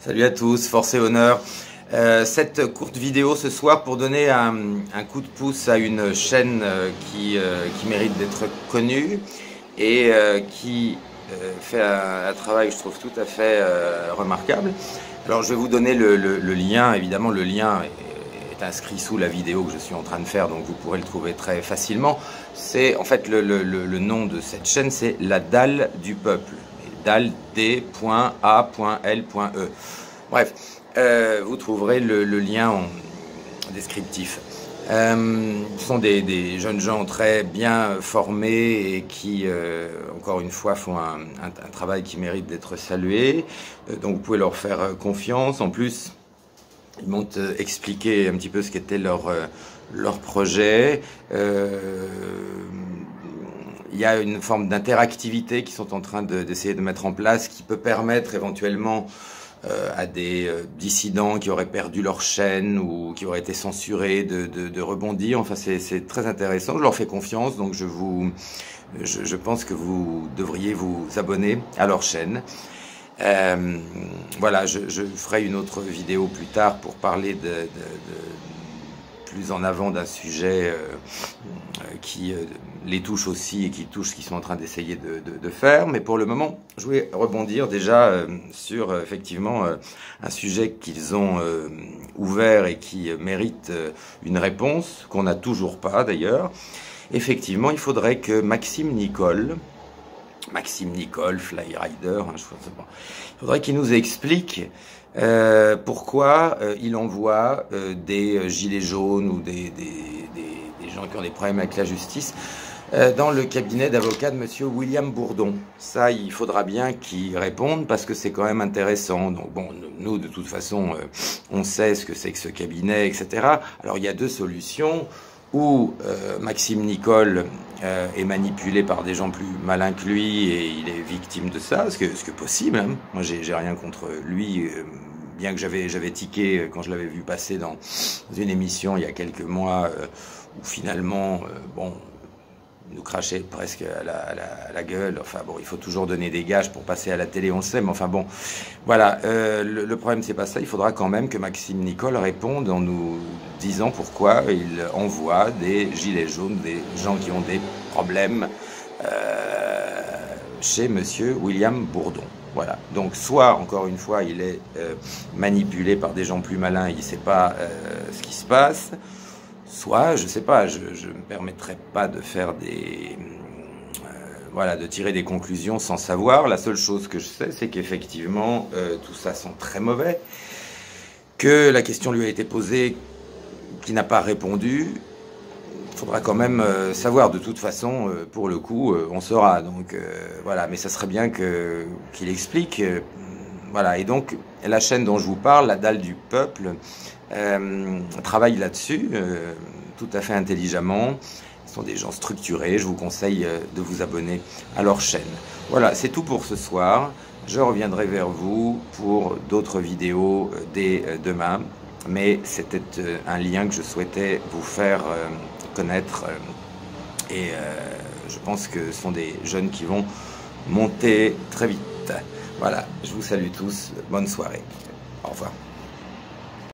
Salut à tous, force et honneur. Euh, cette courte vidéo ce soir pour donner un, coup de pouce à une chaîne euh, qui, euh, qui mérite d'être connue et qui fait un, travail, je trouve, tout à fait remarquable. Alors je vais vous donner le, lien, évidemment le lien est, inscrit sous la vidéo que je suis en train de faire, donc vous pourrez le trouver très facilement. C'est en fait le, le nom de cette chaîne, c'est La Dalle du Peuple d.a.l.e. Bref, euh, vous trouverez le, lien en descriptif. Euh, ce sont des, jeunes gens très bien formés et qui, euh, encore une fois, font un, travail qui mérite d'être salué. donc vous pouvez leur faire confiance. En plus, ils m'ont expliqué un petit peu ce qu'était leur, leur projet il y a une forme d'interactivité qui sont en train d'essayer de, mettre en place qui peut permettre éventuellement euh, à des euh, dissidents qui auraient perdu leur chaîne ou qui auraient été censurés de, rebondir. Enfin, c'est très intéressant. Je leur fais confiance, donc je vous, je, pense que vous devriez vous abonner à leur chaîne. Euh, voilà, je, ferai une autre vidéo plus tard pour parler de plus en avant d'un sujet euh, qui euh, les touche aussi et qui touche ce qu'ils sont en train d'essayer de, faire. Mais pour le moment, je voulais rebondir déjà euh, sur effectivement un sujet qu'ils ont ouvert et qui mérite une réponse, qu'on n'a toujours pas d'ailleurs. Effectivement, il faudrait que Maxime Nicole, Maxime Nicole, Flyrider, hein, je sais pas, il faudrait qu'il nous explique euh, pourquoi euh, il envoie euh, des gilets jaunes ou des, gens qui ont des problèmes avec la justice dans le cabinet d'avocat de Monsieur William Bourdon. Ça, il faudra bien qu'il réponde parce que c'est quand même intéressant. Donc bon, nous, de toute façon, on sait ce que c'est que ce cabinet, etc. Alors il y a deux solutions où Maxime Nicole est manipulé par des gens plus malins que lui et il est victime de ça, ce que, ce que possible. Hein. Moi, j'ai rien contre lui bien que j'avais j'avais tiqué euh, quand je l'avais vu passer dans une émission il y a quelques mois euh, où finalement euh, bon nous crachait presque à la, gueule. Enfin bon, il faut toujours donner des gages pour passer à la télé, on le sait, mais enfin bon, voilà. le, le, problème, c'est pas ça. Il faudra quand même que Maxime Nicole réponde en nous disant pourquoi il envoie des gilets jaunes, des gens qui ont des problèmes chez Monsieur William Bourdon. Voilà. Donc soit, encore une fois, il est euh, manipulé par des gens plus malins, il ne sait pas euh, ce qui se passe, soit, je ne sais pas, je ne me permettrai pas de faire des... Euh, voilà, de tirer des conclusions sans savoir. La seule chose que je sais, c'est qu'effectivement, tout ça sent très mauvais, que la question lui a été posée, qui n'a pas répondu, faudra quand même euh, savoir. De toute façon, euh, pour le coup, euh, on saura. Donc voilà, mais ça serait bien qu'il explique. Voilà. Et donc la chaîne dont je vous parle, la dalle du peuple, travaille là-dessus, tout à fait intelligemment. Ce sont des gens structurés. Je vous conseille de vous abonner à leur chaîne. Voilà, c'est tout pour ce soir. Je reviendrai vers vous pour d'autres vidéos dès demain mais c'était un lien que je souhaitais vous faire connaître. Euh, et euh, je pense que ce sont des jeunes qui vont monter très vite. Voilà, je vous salue tous. Bonne soirée. Au revoir.